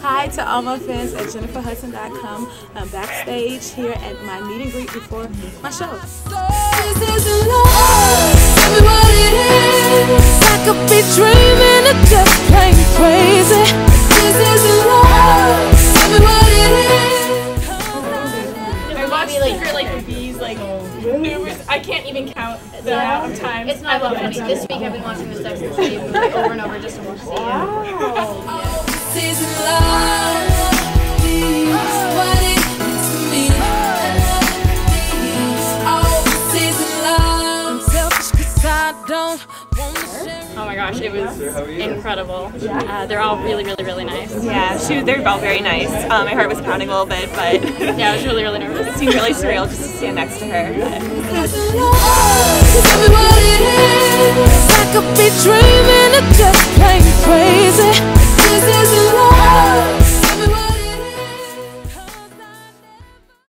Hi to all my fans at jenniferhudson.com. I'm backstage here at my meet and greet before my show. This is love, what it is. I could be dreaming or just plain crazy. This is love. Tell me what it is. I watched Secret Life of Bees like numerous. I can't even count the amount of times. It's not I love funny. it. This week I've been watching the Sex and the City over and over just to watch the This is love. What it means to me. Oh, this is love. I'm selfish 'cause I don't want to share. Oh my gosh, it was incredible. Uh, they're all really, really, really nice. Yeah, she, they're all very nice. Um, my heart was pounding a little bit, but Yeah, I was really, really nervous. it seemed really surreal just to stand next to her. But